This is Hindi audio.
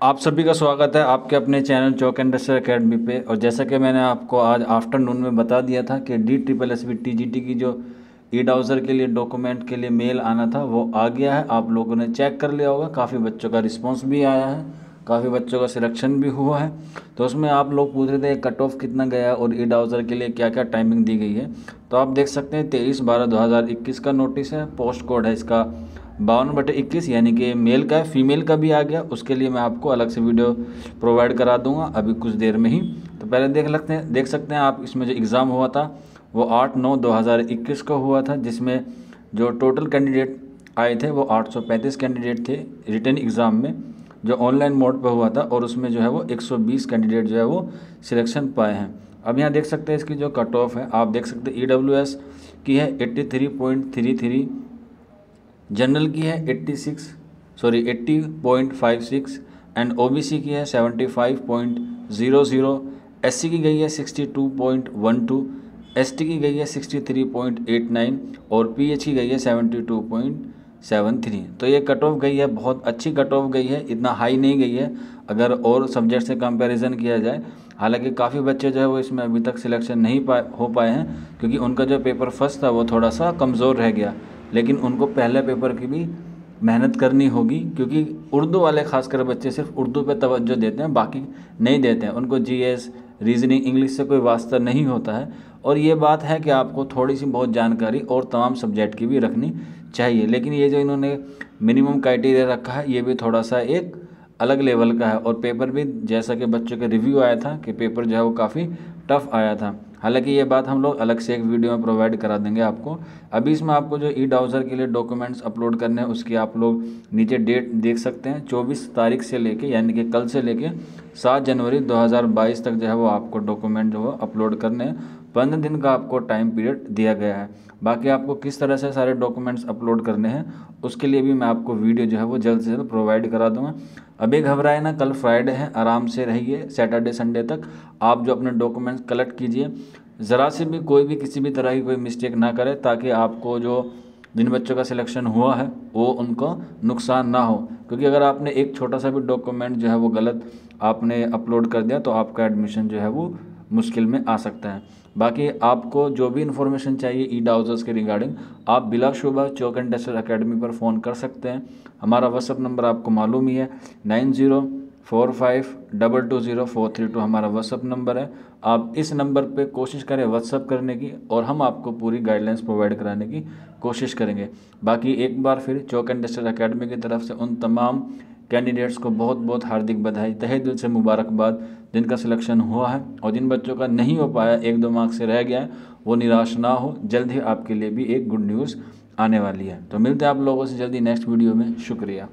आप सभी का स्वागत है आपके अपने चैनल चौक इंडस्ट्रियल अकेडमी पे। और जैसा कि मैंने आपको आज आफ्टरनून में बता दिया था कि D triple S B T G T की जो ई डाउज़र के लिए डॉक्यूमेंट के लिए मेल आना था, वो आ गया है। आप लोगों ने चेक कर लिया होगा। काफ़ी बच्चों का रिस्पॉन्स भी आया है। काफ़ी बच्चों का सिलेक्शन भी हुआ है। तो उसमें आप लोग पूछ रहे थे कट ऑफ़ कितना गया और ई डाउज़र के लिए क्या क्या टाइमिंग दी गई है। तो आप देख सकते हैं, तेईस बारह दो हज़ार इक्कीस का नोटिस है। पोस्ट कोड है इसका। बावन बटे इक्कीस, यानी कि मेल का है फीमेल का भी आ गया। उसके लिए मैं आपको अलग से वीडियो प्रोवाइड करा दूँगा, अभी कुछ देर में ही। तो पहले देख लगते हैं, देख सकते हैं आप, इसमें जो एग्ज़ाम हुआ था, वो आठ नौ दो हज़ार इक्कीस का हुआ था, जिसमें जो टोटल कैंडिडेट आए थे, वो आठ सौ पैंतीस कैंडिडेट थे रिटर्न एग्ज़ाम में, जो ऑनलाइन मोड पर हुआ था, और उसमें जो है वो 120 कैंडिडेट जो है वो सिलेक्शन पाए हैं। अब यहाँ देख सकते हैं इसकी जो कट ऑफ़ है, आप देख सकते हैं ई की है 83.33 जनरल की है 86 सॉरी 80.56 एंड ओबीसी की है 75.00 एससी की गई है 62.12 एसटी की गई है 63.89 और पीएच की गई है 72.73 तो ये कट ऑफ़ गई है, बहुत अच्छी कट ऑफ़ गई है, इतना हाई नहीं गई है, अगर और सब्जेक्ट से कंपैरिजन किया जाए, हालाँकि काफ़ी बच्चे जो है वो इसमें अभी तक सिलेक्शन नहीं पाए, हो पाए हैं, क्योंकि उनका जो पेपर फ़र्स्ट था वो थोड़ा सा कमज़ोर रह गया। लेकिन उनको पहले पेपर की भी मेहनत करनी होगी, क्योंकि उर्दू वाले, खासकर बच्चे सिर्फ़ उर्दू पे तवज्जो देते हैं, बाकी नहीं देते हैं। उनको जीएस रीजनिंग इंग्लिश से कोई वास्ता नहीं होता है। और ये बात है कि आपको थोड़ी सी बहुत जानकारी और तमाम सब्जेक्ट की भी रखनी चाहिए। लेकिन ये जो इन्होंने मिनिमम क्राइटेरिया रखा है, ये भी थोड़ा सा एक अलग लेवल का है। और पेपर भी, जैसा कि बच्चों का रिव्यू आया था कि पेपर जो है वो काफ़ी टफ़ आया था। हालाँकि ये बात हम लोग अलग से एक वीडियो में प्रोवाइड करा देंगे आपको। अभी इसमें आपको जो ई डाउज़र के लिए डॉक्यूमेंट्स अपलोड करने हैं, उसकी आप लोग नीचे डेट देख सकते हैं। चौबीस तारीख से लेके, यानी कि कल से लेके सात जनवरी 2022 तक जो है वो आपको डॉक्यूमेंट जो है अपलोड करने हैं। पंद्रह दिन का आपको टाइम पीरियड दिया गया है। बाकी आपको किस तरह से सारे डॉक्यूमेंट्स अपलोड करने हैं, उसके लिए भी मैं आपको वीडियो जो है वो जल्द से जल्द प्रोवाइड करा दूँगा। अभी घबराए ना, कल फ्राइडे है, आराम से रहिए सैटरडे संडे तक आप जो अपने डॉक्यूमेंट्स कलेक्ट कीजिए। ज़रा से भी कोई भी किसी भी तरह की कोई मिस्टेक ना करे, ताकि आपको जो जिन बच्चों का सिलेक्शन हुआ है, वो उनको नुकसान ना हो। क्योंकि अगर आपने एक छोटा सा भी डॉक्यूमेंट जो है वो गलत आपने अपलोड कर दिया तो आपका एडमिशन जो है वो मुश्किल में आ सकता है। बाकी आपको जो भी इन्फॉर्मेशन चाहिए ई डाउजर्स के रिगार्डिंग आप बिला शुबा चौक एंड टेस्टर अकेडमी पर फ़ोन कर सकते हैं। हमारा व्हाट्सअप नंबर आपको मालूम ही है nine zero four five double two zero four three two हमारा व्हाट्सअप नंबर है। आप इस नंबर पे कोशिश करें व्हाट्सअप करने की और हम आपको पूरी गाइडलाइंस प्रोवाइड कराने की कोशिश करेंगे। बाकी एक बार फिर चौक एंड टेस्टर अकेडमी की तरफ़ से उन तमाम कैंडिडेट्स को बहुत बहुत हार्दिक बधाई। तहे दिल से मुबारकबाद। जिनका सिलेक्शन हुआ है और जिन बच्चों का नहीं हो पाया, एक दो मार्क्स से रह गया है, वो निराश ना हो। जल्द ही आपके लिए भी एक गुड न्यूज़ आने वाली है। तो मिलते हैं आप लोगों से जल्दी नेक्स्ट वीडियो में। शुक्रिया।